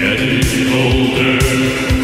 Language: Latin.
getting older